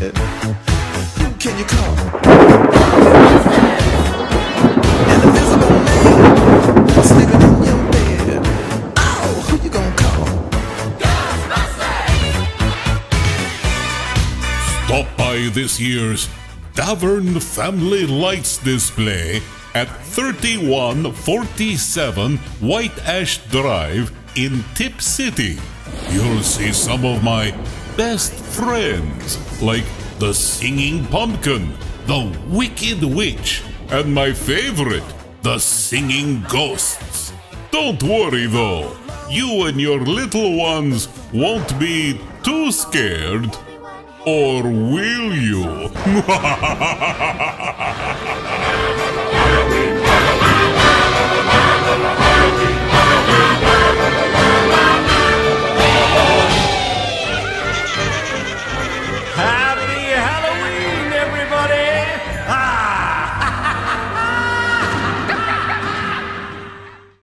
bed. Who can you call? An invisible man sleeping in your bed. Oh, who you gonna call? Stop by this year's Davern Family Lights display at 3147 White Ash Drive in Tipp City. You'll see some of my best friends, like the Singing Pumpkin, the Wicked Witch, and my favorite, the Singing Ghosts. Don't worry though, you and your little ones won't be too scared. Or will you?